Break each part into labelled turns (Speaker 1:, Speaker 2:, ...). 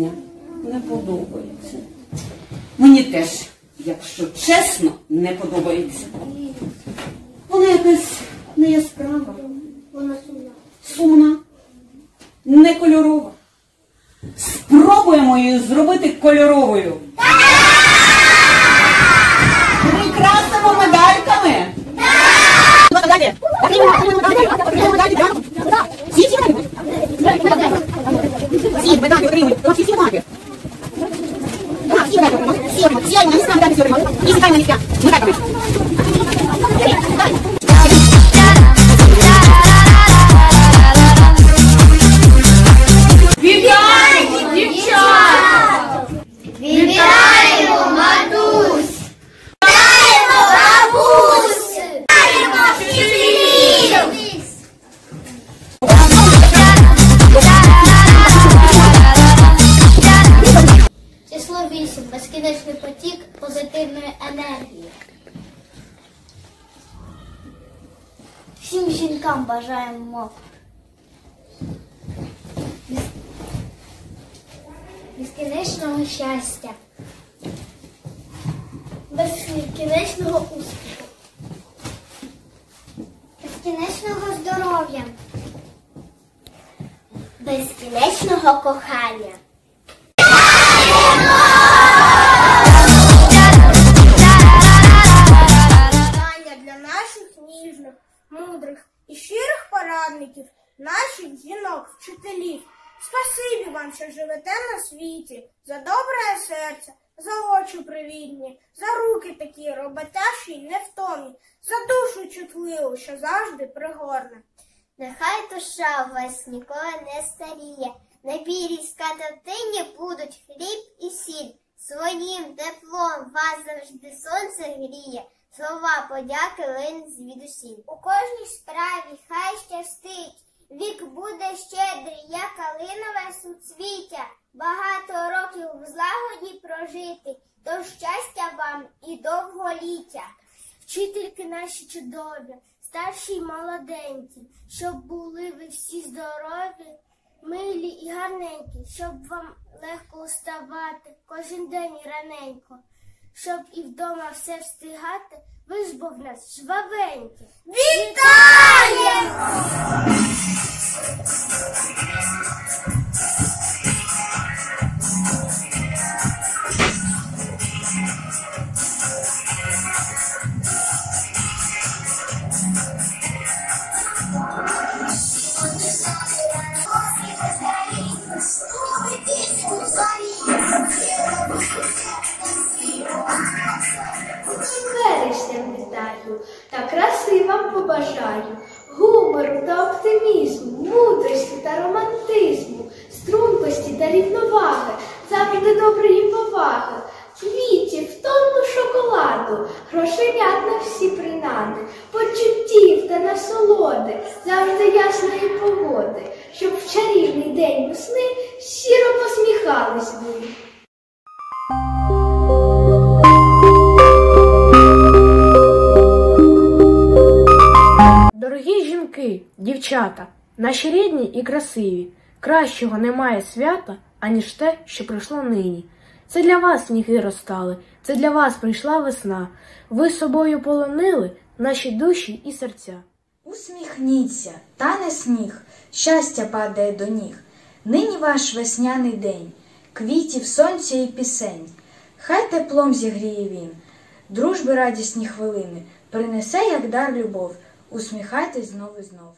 Speaker 1: березня не подобається. Мені теж, якщо чесно, не подобається. Вона якась не яскрава,
Speaker 2: Вона сумна.
Speaker 1: сумна, не кольорова. Спробуємо її зробити кольоровою. Прикрасимо медальками. Далі. Всі всі медалі. Всі медалі отримують. Всі всі медалі. Так, всі медалі отримали. Всі отримали. Всі отримали. Всі медалі всі отримали. І сідаємо на місця. Медальками. Далі.
Speaker 3: Що живете на світі, за добре серце, за очі привітні, за руки такі роботящі й невтомні, за душу чутливу, що завжди пригорне.
Speaker 2: Нехай душа у вас ніколи не старіє, на білій скатертині будуть хліб і сіль. Своїм теплом вас завжди сонце гріє, слова подяки лин звідусіль. У кожній справі хай щастить, вік буде щедрий, як калинове суцвіття, багато років в злагоді прожити, то щастя вам і довголіття. Вчительки наші чудові, старші й молоденькі, щоб були ви всі здорові, милі і гарненькі, щоб вам легко вставати кожен день і раненько, щоб і вдома все встигати, ви ж бо в нас жвавенькі. Вітаємо!
Speaker 4: Гумору та оптимізму, мудрості та романтизму, стрункості та рівноваги, завжди доброї поваги, квітів, тонну шоколаду, грошенят на всі принади, почуттів та насолоди, завжди ясної погоди, щоб в чарівний день весни щиро посміхались ви.
Speaker 5: Дорогі жінки, дівчата, наші рідні і красиві, кращого немає свята, аніж те, що прийшло нині. Це для вас сніги розстали, це для вас прийшла весна. Ви собою полонили наші душі і серця.
Speaker 6: Усміхніться, тане сніг, щастя падає до ніг. Нині ваш весняний день, квітів, сонця і пісень. Хай теплом зігріє він, дружби радісні хвилини, принесе, як дар любов, усміхайтесь знов і знов.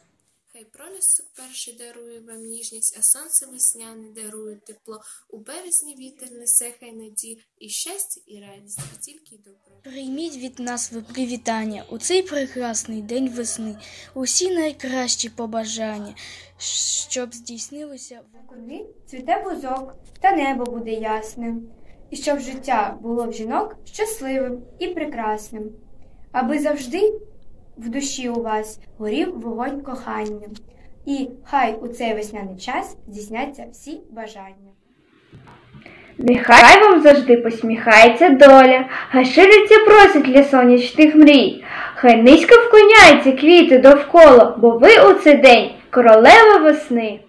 Speaker 7: Хай пролісок перший дарує вам ніжність, а сонце весняне дарує тепло. У березні вітер несе хай надію, і щастя, і радість, і тільки добро.
Speaker 8: Прийміть від нас ви привітання у цей прекрасний день весни, усі найкращі побажання, щоб здійснилося в
Speaker 9: Коли цвіте бузок, та небо буде ясним, і щоб життя було в жінок щасливим і прекрасним, аби завжди в душі у вас горів вогонь кохання. І хай у цей весняний час здійсняться всі бажання.
Speaker 10: Нехай вам завжди посміхається доля, хай шириться просить для сонячних мрій, хай низько вклоняються квіти довкола, бо ви у цей день королева весни.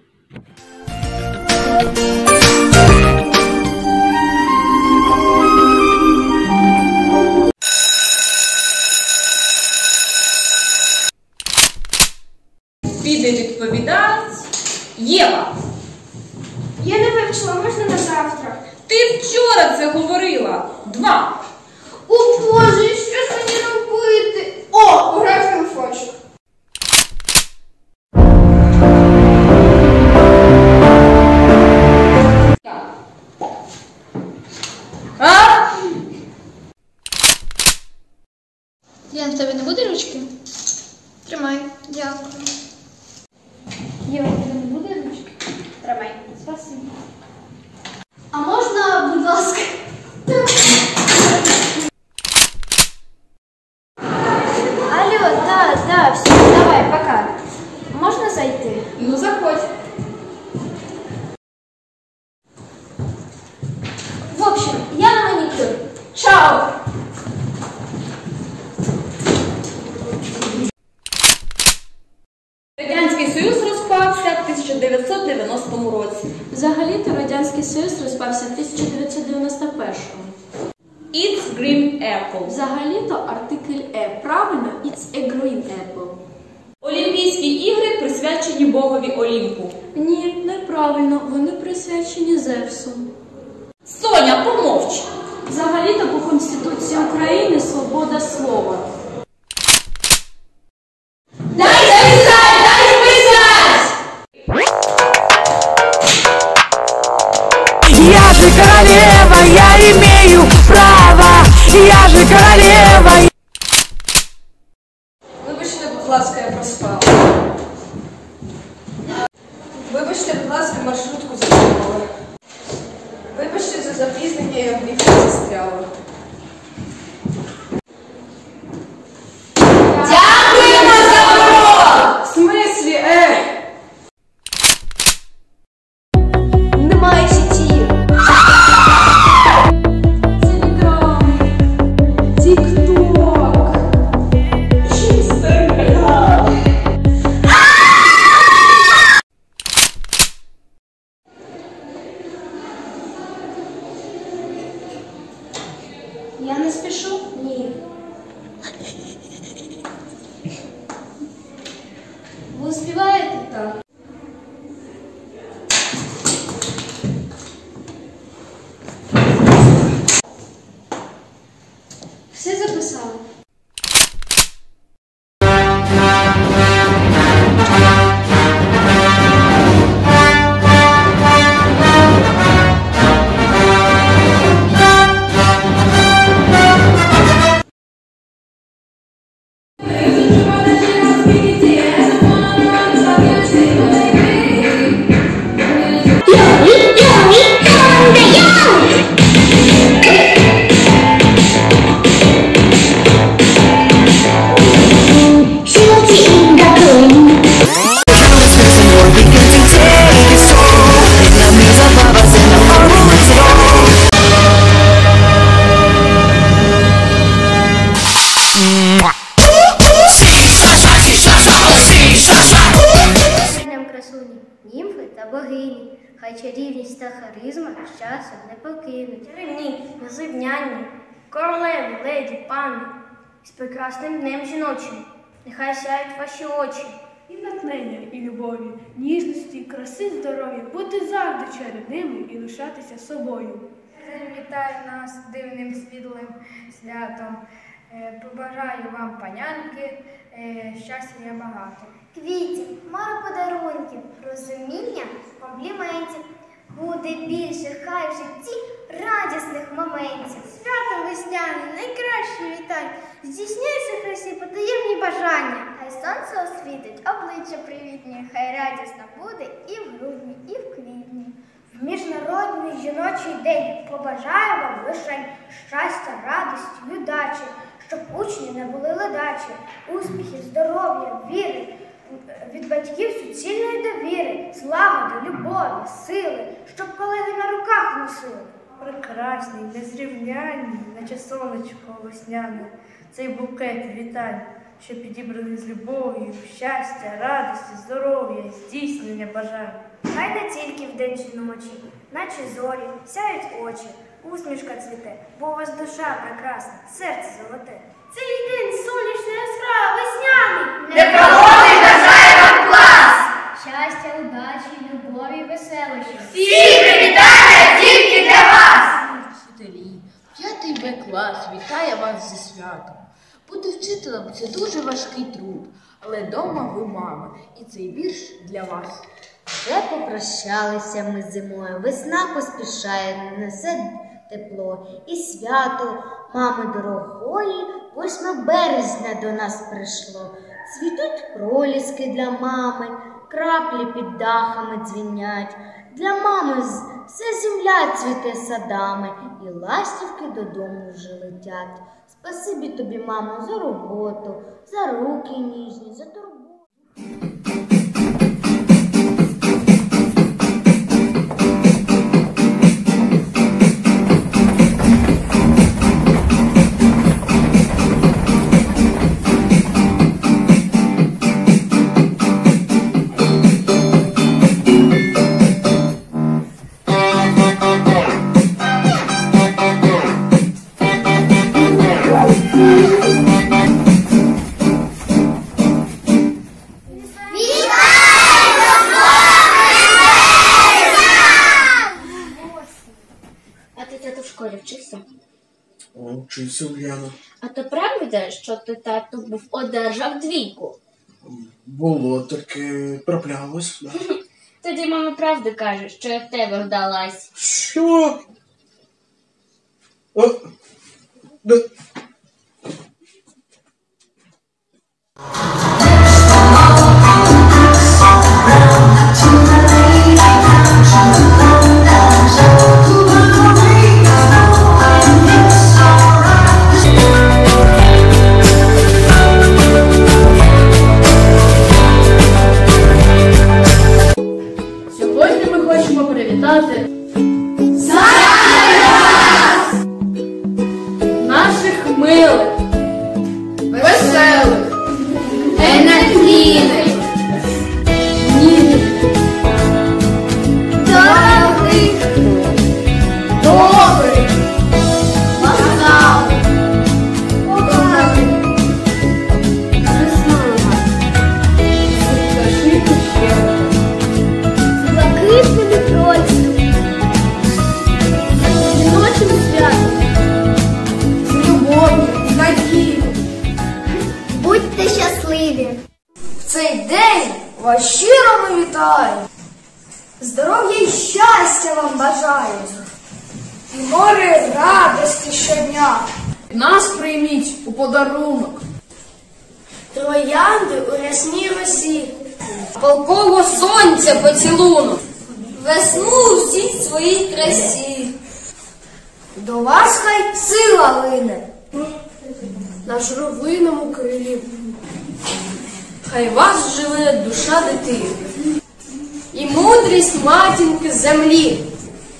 Speaker 3: Я можна на завтра.
Speaker 11: Ти вчора це говорила. Два.
Speaker 3: О Боже, що ж мені робити? О, у телефончик.
Speaker 11: А? Радянський Союз розпався
Speaker 5: 1991-му.
Speaker 11: It's Green Apple.
Speaker 5: Взагалі-то артикль Е. Правильно, it's a green apple.
Speaker 11: Олімпійські ігри присвячені богові Олімпу.
Speaker 5: Ні, неправильно, вони присвячені Зевсу.
Speaker 11: Соня, помовч.
Speaker 5: Взагалі-то по Конституції України свобода слова.
Speaker 12: Королева, я имею право, я же королева.
Speaker 9: Не
Speaker 2: покинуть.
Speaker 3: Чарівні, незрівнянні, королеви, леді, пани, з прекрасним днем жіночим. Нехай сяють ваші очі.
Speaker 13: І натхнення, і любові, ніжності, краси, здоров'я, бути завжди чарівними і лишатися собою.
Speaker 14: Вітаю нас дивним світлим святом. Е, Побажаю вам панянки, е, щастя є багато.
Speaker 2: Квітів, море подарунків, розуміння, компліментів. Буде більше хай в житті радісних моментів.
Speaker 3: Свято весняне, найкраще вітання. Здійсняйся хай всі потаємні бажання.
Speaker 2: Хай сонце освітить, обличчя привітні, хай радісно буде і в грудні, і в квітні.
Speaker 3: В міжнародний жіночий день побажаю вам лише щастя, радості, удачі,
Speaker 9: щоб учні не були ледачі, успіхів, здоров'я, віри, від батьків суцільної довіри, злагоди, любові, сили, щоб колеги на руках носили.
Speaker 15: Прекрасні, незрівнянні, наче сонечко весняне, цей букет вітань, що підібраний з любов'ю, щастя, радості, здоров'я, здійснення бажань.
Speaker 9: Хай не тільки вдень чи ночі, наче зорі, сяють очі, усмішка цвіте, бо у вас душа прекрасна, серце золоте. Цей день сонячний яскраво весняний.
Speaker 16: Не проводить, бажає вам клас!
Speaker 9: Щастя, удачі, любові, веселощі.
Speaker 16: Всі привітання тільки для вас!
Speaker 5: Вчителі, п'ятий Б клас вітає зі. Бути вчителем це дуже важкий труд, але дома ви мама, і цей вірш для вас.
Speaker 17: Вже попрощалися ми зимою, весна поспішає, несе тепло і свято мами дорогої, 8 березня до нас прийшло. Цвітуть проліски для мами, краплі під дахами дзвінять. Для мами вся земля цвіте садами, і ластівки додому вже летять. Спасибі тобі, мамо, за роботу, за руки ніжні, за турботу.
Speaker 18: Правда, що ти тату був одержав двійку?
Speaker 19: Було таке траплялось. Да.
Speaker 18: Тоді мама правду каже, що я в тебе вдалась.
Speaker 19: Що? О, да.
Speaker 15: Подарунок.
Speaker 20: Троянди у рясній росі. Полково сонця поцілунок. Весну у всій своїй красі. До вас хай сила лине.
Speaker 15: На журавлиному крилі.
Speaker 20: Хай вас живе душа дитини. І мудрість матінки землі.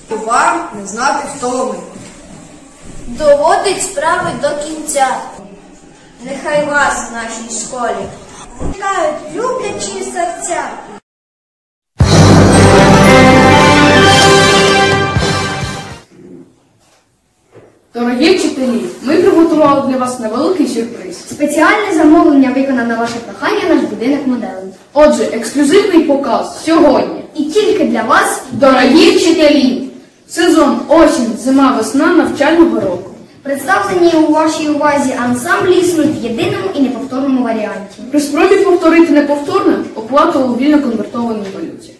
Speaker 20: Вам не знати втоми. Доводить справи до кінця. Нехай вас в нашій школі. Чекають люблячі серця.
Speaker 15: Дорогі вчителі, ми приготували для вас невеликий сюрприз.
Speaker 21: Спеціальне замовлення виконав на ваше прохання наш будинок моделинг.
Speaker 15: Отже, ексклюзивний показ сьогодні.
Speaker 21: І тільки для вас,
Speaker 15: Дорогі вчителі! Сезон осінь, зима, весна навчального року.
Speaker 21: Представлені у вашій увазі ансамблі існують в єдиному і неповторному варіанті.
Speaker 15: При спробі повторити неповторне оплата у вільно конвертованій валюті.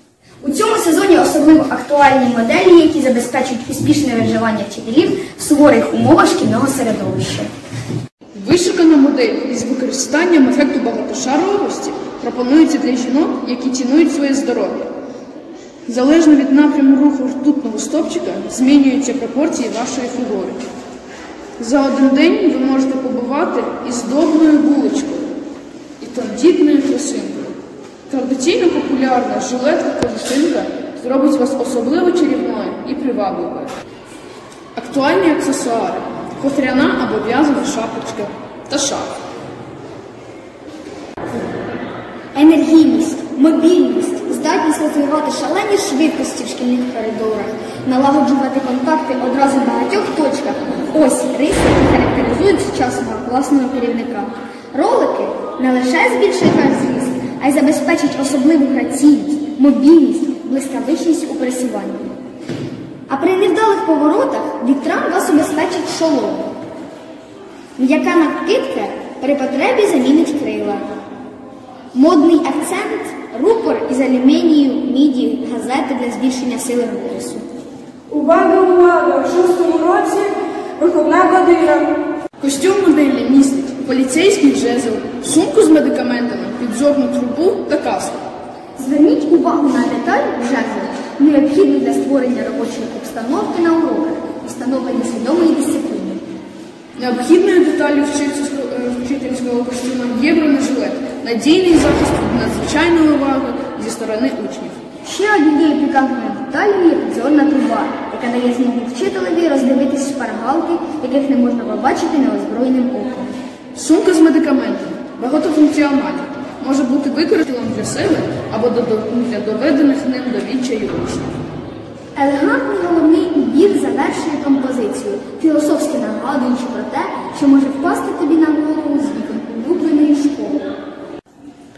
Speaker 21: У цьому сезоні особливо актуальні моделі, які забезпечують успішне виживання вчителів в суворих умовах шкільного середовища.
Speaker 15: Вишукана модель із використанням ефекту багатошаровості пропонується для жінок, які цінують своє здоров'я. Залежно від напряму руху ртутного стопчика змінюються пропорції вашої фігури. За один день ви можете побувати із доброю булочкою і тендітною красинкою. Традиційно популярна жилетка кожушинка зробить вас особливо чарівною і привабливою. Актуальні аксесуари кофряна або в'язана шапочка та шарф.
Speaker 21: Енергійність, мобільність, здатність розвивати шалені швидкості в шкільних коридорах, налагоджувати контакти одразу в багатьох точках. Ось риси, які характеризують сучасного класного керівника. Ролики не лише збільшують ваш зріст, а й забезпечать особливу граційність, мобільність, блискавичність у пересуванні. А при невдалих поворотах вітрам вас убезпечить шолом. М'яка накидка при потребі замінить крила. Модний акцент рупор із алюмінію, міді, газети для збільшення сили голосу.
Speaker 3: Увага, увага! В шостому році виховна година.
Speaker 15: Костюм моделі містить поліцейський жезл, сумку з медикаментами, підзорну трубу та каску.
Speaker 21: Зверніть увагу на деталь жезла, необхідну для створення робочої обстановки на уроках, встановлення свідомої дисципліни.
Speaker 15: Необхідною деталлю вчительського, е, костюма є бронежилет, надійний захист від надзвичайної уваги зі сторони учнів.
Speaker 21: Ще однією пікантною деталлю є підзорна труба, яка дає змогу вчителеві роздивитись шпаргалки, яких не можна побачити неозброєним оком.
Speaker 15: Сумка з медикаментами багатофункціональна, може бути використаним для себе або для доведених ним до відчаю учнів.
Speaker 21: Елегантний головний убір завершує композицію, філософськи нагадуючи про те, що може впасти тобі на голову з вікон улюбленої школи.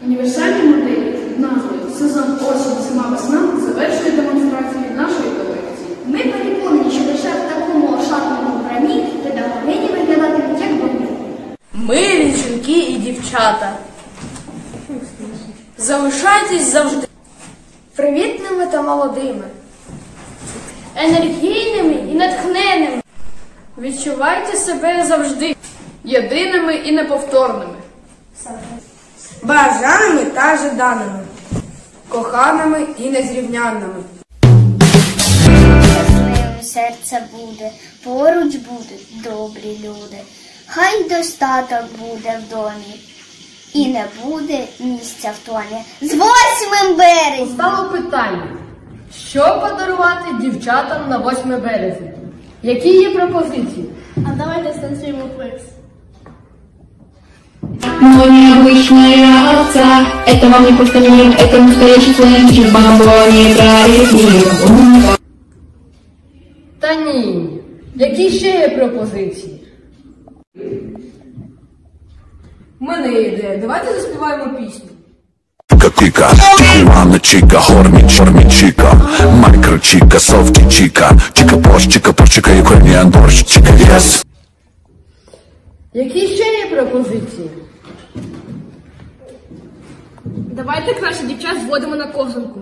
Speaker 15: Універсальні моделі під назвою Сезон осінь, зима, весна завершує демонстрацію нашої колекції.
Speaker 21: Ми переконані, що лише в такому ошатному вбранні педагогині виглядатимуть як боги.
Speaker 22: Милі жінки і дівчата. Залишайтесь завжди привітними та молодими, енергійними і натхненними. Відчувайте себе завжди
Speaker 15: єдиними і неповторними.
Speaker 3: Бажаними та жаданими. Коханими і незрівняними.
Speaker 2: Щасливе серце буде, поруч будуть добрі люди. Хай достаток буде в домі, і не буде місця втомі. З восьмим березня!
Speaker 23: Стало питання, що подарувати дівчатам на 8 березня? Які є пропозиції?
Speaker 14: А давайте станцюємо флекс
Speaker 24: Но необычная овца, это вам не постамент, это настоящий сленчик, бомбони, правильный.
Speaker 23: Та ні. Які ще є пропозиції?
Speaker 25: У мене є ідея. Давайте заспіваємо пісню.
Speaker 26: Чика, Ивана Чика, Хорми, Чорми Чика, Майкро Чика, Софти Чика, Чика Пош, Чика Пош, Чика Ukrainian Борщ, Чика Yes.
Speaker 23: Які ще є пропозиції?
Speaker 15: Давайте краще дівчат зводимо на ковзанку.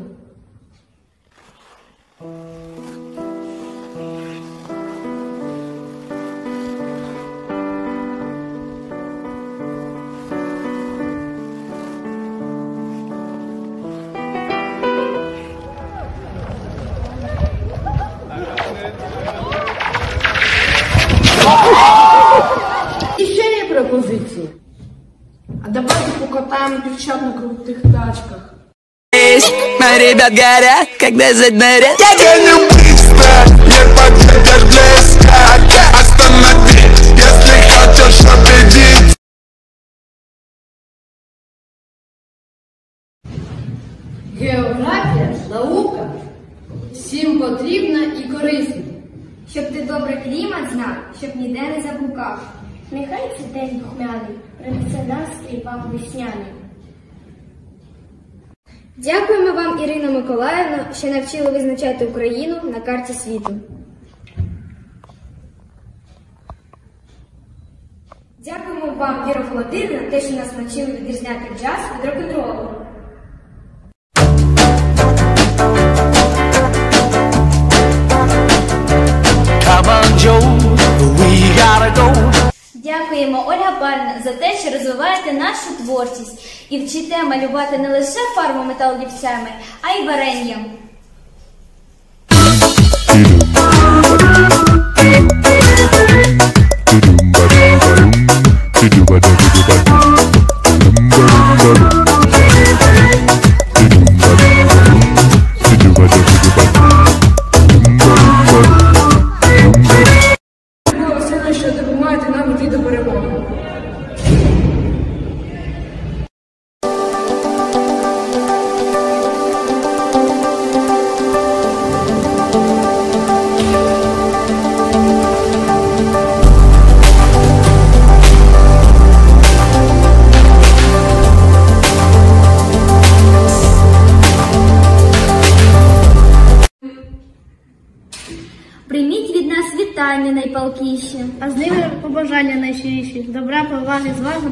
Speaker 15: Покатаємо дівчат на крутих тачках.
Speaker 12: На ребят горят, когда заднарят Я гоню быстро, не подойдешь близко Останови, если хочешь победить
Speaker 23: Географія, наука всім потрібна і корисна.
Speaker 21: Щоб ти добре клімат знав, щоб ніде не заблукав.
Speaker 4: Нехай цей день духмяний, принесе настрій вам весняний.
Speaker 21: Дякуємо вам, Ірина Миколаївна, що навчили визначати Україну на карті світу. Дякуємо вам, Віра Володимирівна, те, що нас навчили відрізняти джаз від рок-н-ролу.
Speaker 12: Come
Speaker 21: розвиваєте нашу творчість і вчите малювати не лише фарбами та олівцями, а й варенням.
Speaker 15: Було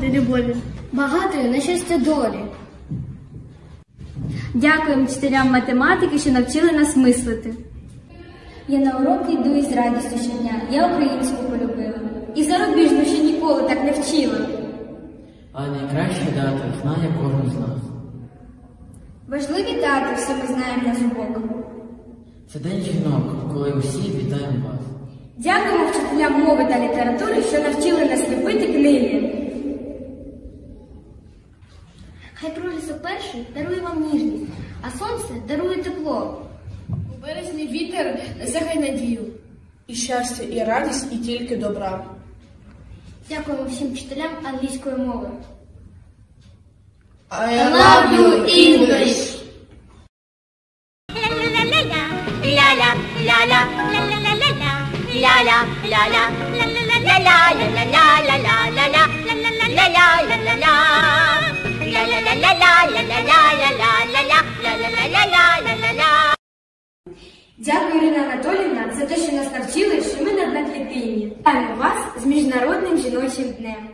Speaker 20: злагоди, любові.
Speaker 27: Багатої на щастя долі.
Speaker 20: Дякуємо вчителям математики, що навчили нас мислити.
Speaker 27: Я на уроки йду із радістю щодня. Я українську полюбила. І зарубіжну ще ніколи так не вчила.
Speaker 28: А найкраща дата знає кожен з нас.
Speaker 27: Важливі дати все ми знаємо на зубок.
Speaker 28: Це день жінок, коли усі вітаємо вас.
Speaker 20: Дякуємо вчителям мови та літератури, що навчили нас любити книги.
Speaker 27: Хай пролісок перший дарує вам ніжність, а сонце дарує тепло.
Speaker 5: У березні вітер загай надію. І щастя, і радість, і тільки добра.
Speaker 27: Дякуємо всім вчителям англійської мови.
Speaker 5: I love you, English!
Speaker 20: Дякую, Ірина Анатоліївна, за те, що нас навчили, що ми на одна клітині. Вітаємо вас з Міжнародним жіночим днем.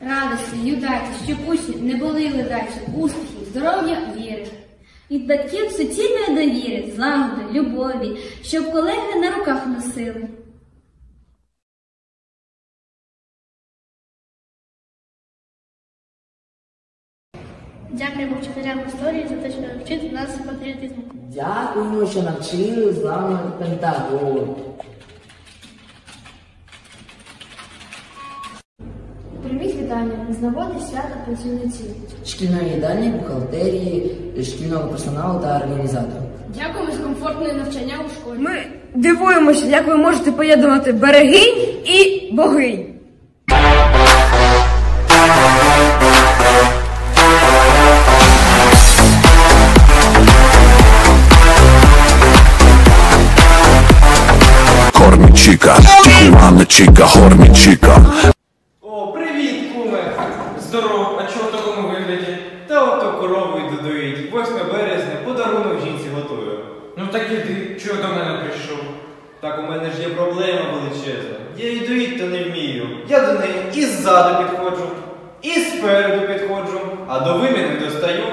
Speaker 27: Радості, юдаті, щоб учні не були ледачі, успіхів, здоров'я, віри. Від батьків суцільної довіри, злагоди, любові, щоб колеги на руках носили.
Speaker 20: Дякуємо вчителям історії за те, що вчить нас патріотизму.
Speaker 29: Дякуємо, що навчили з вами Пентагон.
Speaker 30: Прийміть вітання з нагоди свята працівниці.
Speaker 29: Шкільної їдальні, бухгалтерії, шкільного персоналу та організаторів.
Speaker 20: Дякуємо за комфортне навчання у школі.
Speaker 31: Ми дивуємося, як ви можете поєднувати берегинь і богинь.
Speaker 26: Хормічіка, Тихуана Чіка, Хормічіка.
Speaker 32: О, привіт, куме! Здоров, а чого в такому вигляді? Та ото корову йду доїть. 8 березня, подарунок жінці готую. Ну так іди, чого до мене прийшов? Так у мене ж є проблема величезна. Я її доїть то не вмію. Я до неї і ззаду підходжу, і спереду підходжу, а до вимі не достаю.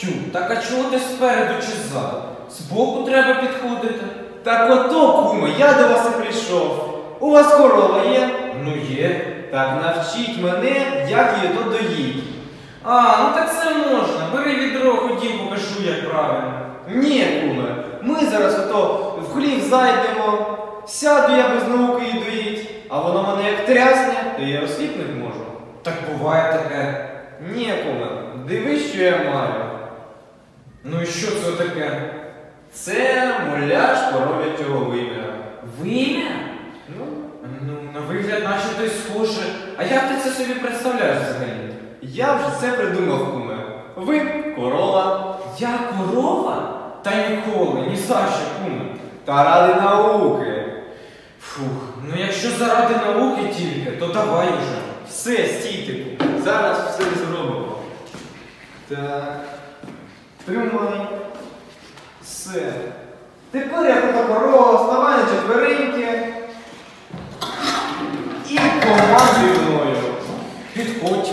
Speaker 32: Тю, так а чого ти спереду чи ззаду? Збоку треба підходити. Так ото, куме, я до вас і прийшов. У вас корова є? Ну є. Так навчіть мене, як її то доїть. А, ну так це можна. Бери відро, ходім, покажу, як правильно. Ні, куме, ми зараз ото в хлів зайдемо. Сяду я без науки і доїть, а воно мене як трясне, то я осліпнути можу. Так буває таке. Ні, куме, дивись, що я маю. Ну і що це таке? Це муляж коров'ячого вим'я. Вим'я? Ну, ну, на вигляд наче ти схоже. А як ти це собі представляєш взагалі? Я вже це придумав, куме. Ви корова. Я корова? Та ніколи, ні за що, куме. Та ради науки. Фух, ну якщо заради науки тільки, то давай уже. Все, стійте. Зараз все зробимо. Так. Тримай. Все. Тепер я така корова, вставай на четвереньки. І командуй мною. Підходь.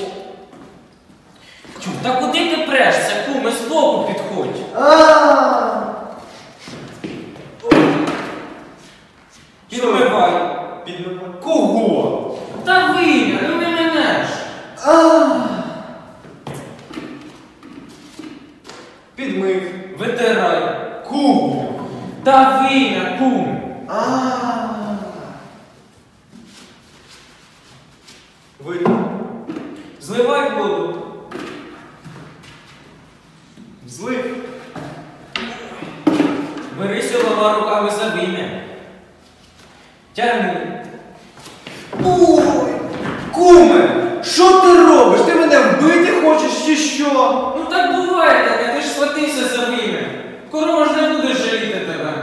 Speaker 32: Тю, та куди ти прешся, куме, збоку підходь. Підмивай. Підмивай. Кого? Та вимір, ну не мене ж. Підмив. Витирай. Кум. Давина, кум. А, -а, -а. Видно. Зливай воду.
Speaker 33: Злив. Бери голова руками за вимя. Тягни.
Speaker 32: Ой! Куме! Що ти робиш? Ти мене вбити хочеш чи що?
Speaker 33: Ну так буває таке, ти ж схватився за вимя. Корова ж не буде жаліти тебе.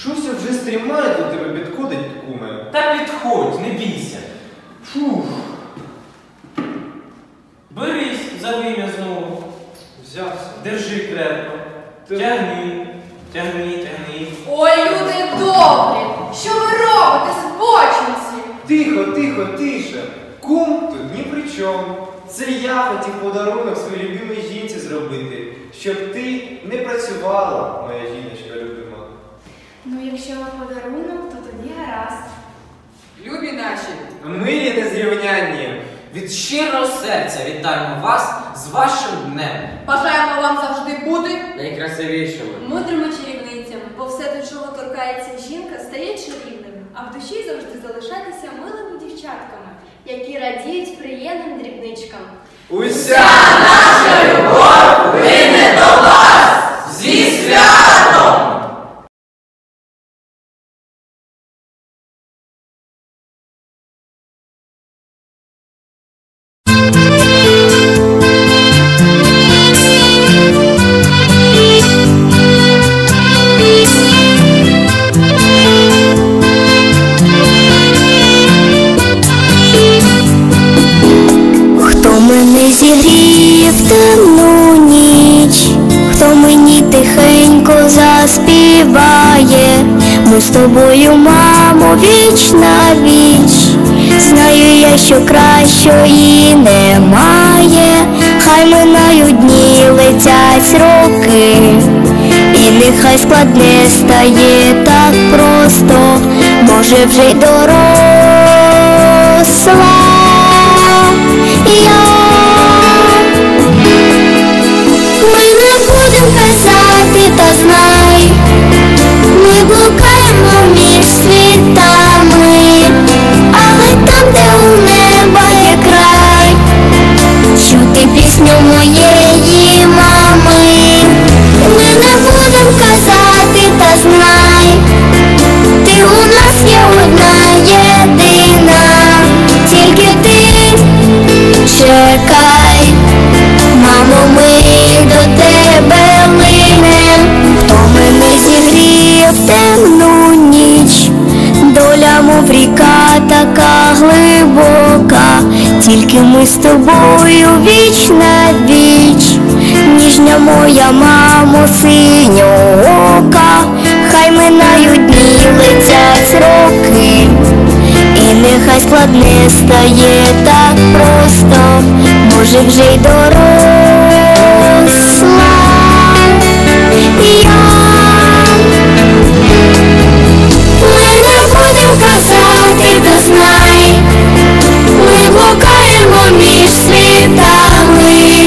Speaker 32: Щось я вже стрімає до тебе підходить, куме.
Speaker 33: Та підходь, не бійся.
Speaker 32: Фух.
Speaker 33: Берись за вим'я знову.
Speaker 32: Взявся.
Speaker 33: Держи крепко. Тягни, тягни, тягни.
Speaker 25: Ой, люди добрі! Що ви робите, збочинці?
Speaker 32: Тихо, тихо, тише. Кум тут ні при чому. Це я хотів подарунок своїй любимій жінці зробити, щоб ти не працювала, моя жіночка любима.
Speaker 9: Ну, якщо вам подарунок, то тоді гаразд.
Speaker 34: Любі наші,
Speaker 32: Милі незрівнянні.
Speaker 34: від щирого серця вітаємо вас з вашим днем.
Speaker 25: Бажаємо вам завжди бути
Speaker 34: Найкрасивішими.
Speaker 35: Мудрими чарівницями, бо все, до чого торкається жінка, стає чарівним, а в душі завжди залишатися милими дівчатками, які радіють приємним дрібничкам.
Speaker 32: Уся
Speaker 12: наша любов
Speaker 36: вже й тобою віч на віч, ніжня моя мамо, синьоока, хай минають дні летять роки. І нехай складне стає так просто, може вже й доросла
Speaker 37: family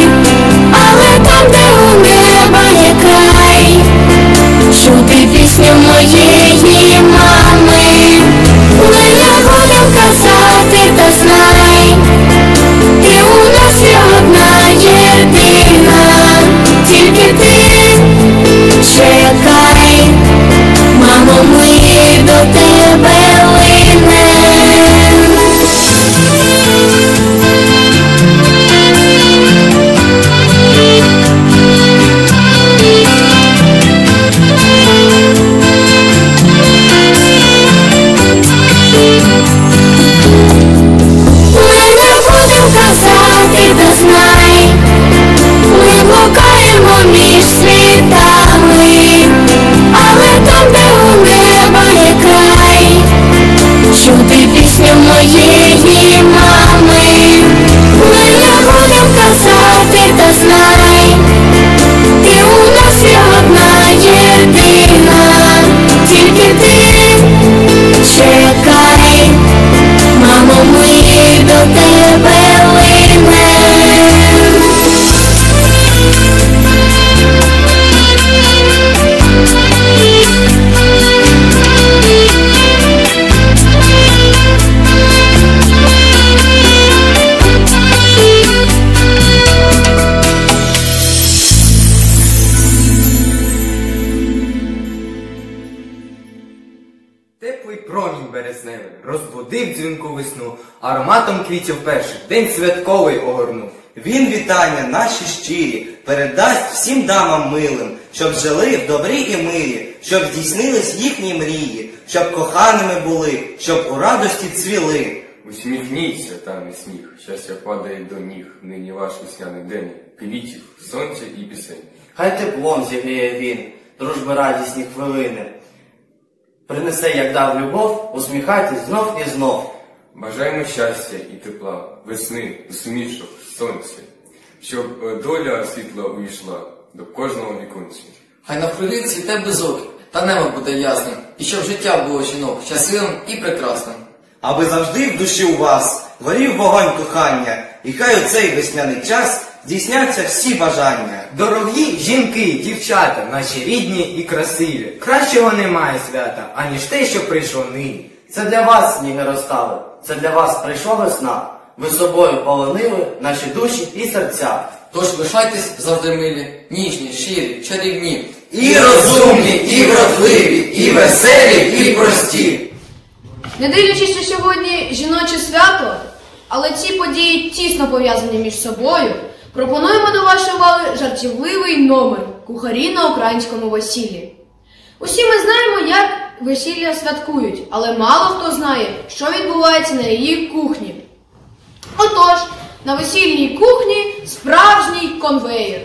Speaker 37: квітів перших день святковий огорнув.
Speaker 38: Він вітання наші щирі передасть всім дамам милим, щоб жили в добрі і мирі, щоб здійснились їхні мрії, щоб коханими були, щоб у радості цвіли.
Speaker 39: Усміхніться, там і сніг, щастя падає до ніг, нині ваш весняний день, квітів, сонця і пісень.
Speaker 40: Хай теплом зігріє він, дружби радісні хвилини. Принесе, як дав любов, усміхайтесь знов і знов.
Speaker 39: Бажаємо щастя і тепла, весни, усмішок, сонця, щоб е, доля світла увійшла до кожного віконця.
Speaker 41: Хай навкруги цвіте безок, та небо буде ясним, і щоб життя було жінок щасливим і прекрасним.
Speaker 38: Аби завжди в душі у вас горів вогонь кохання, і хай у цей весняний час здійсняться всі бажання.
Speaker 37: Дорогі жінки, дівчата, наші рідні і красиві. Кращого немає свята, аніж те, що прийшло нині.
Speaker 40: Це для вас сніги розтали, це для вас прийшла весна. Ви собою полонили наші душі і серця.
Speaker 41: Тож лишайтесь завжди милі, ніжні, щирі, чарівні.
Speaker 38: І розумні, і вродливі, і веселі, і прості.
Speaker 20: Не дивлячись, що сьогодні жіноче свято, але ці події тісно пов'язані між собою, пропонуємо до вашої уваги жартівливий номер кухарі на українському весіллі. Усі ми знаємо, як весілля святкують, але мало хто знає, що відбувається на її кухні. Отож, на весільній кухні справжній конвеєр.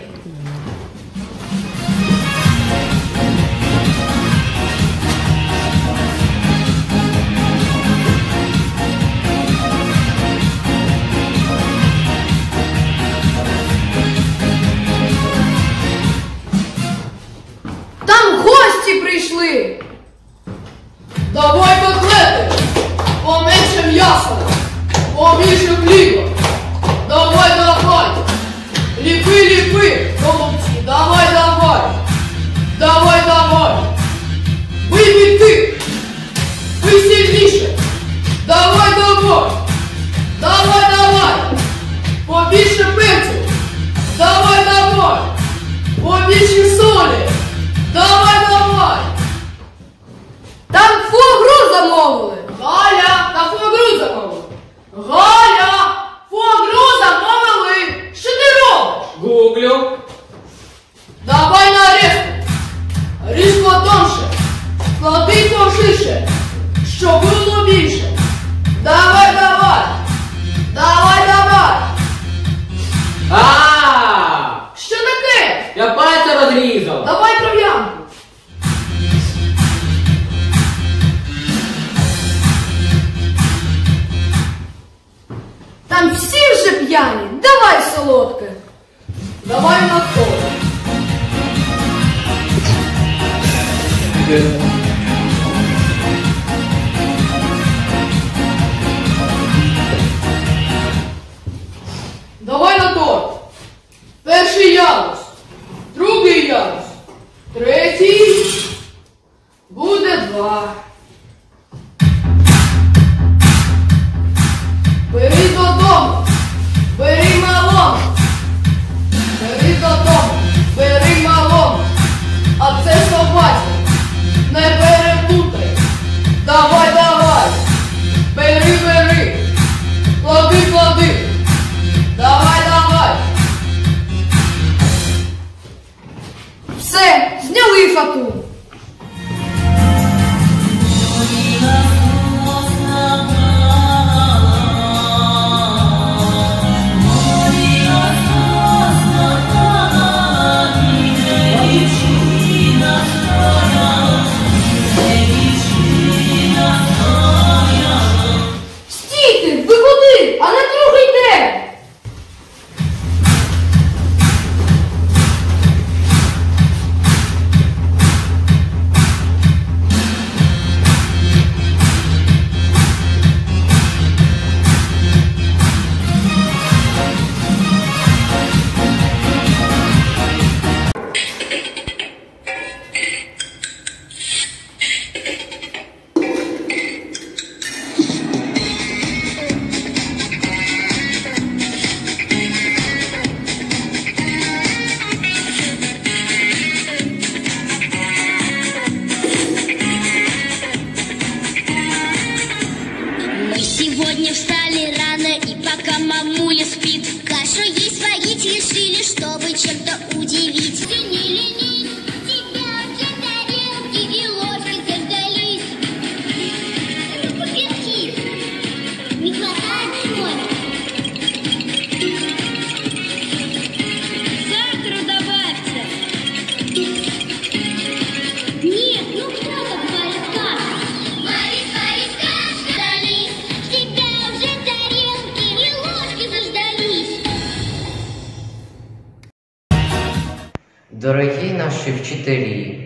Speaker 42: Дорогі наші вчителі,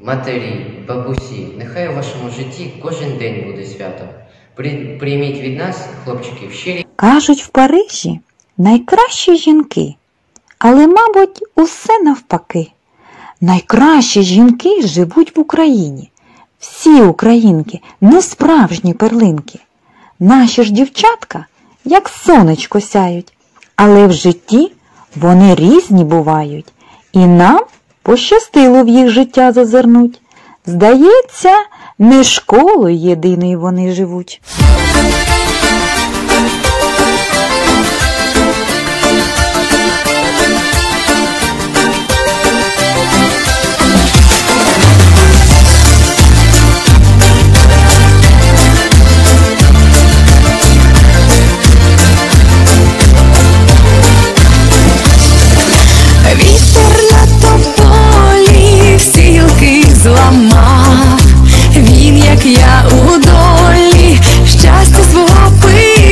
Speaker 42: матері, бабусі, нехай у вашому житті кожен день буде свято. При- Прийміть від нас, хлопчиків, щирі
Speaker 43: Кажуть, в Парижі найкращі жінки, але, мабуть, усе навпаки. Найкращі жінки живуть в Україні. Всі українки не справжні перлинки. Наші ж дівчатка, як сонечко сяють, але в житті вони різні бувають, і нам пощастило в їх життя зазирнуть. Здається, не школою єдиною вони живуть. зламав, він, як я у долі, щастя свого пив.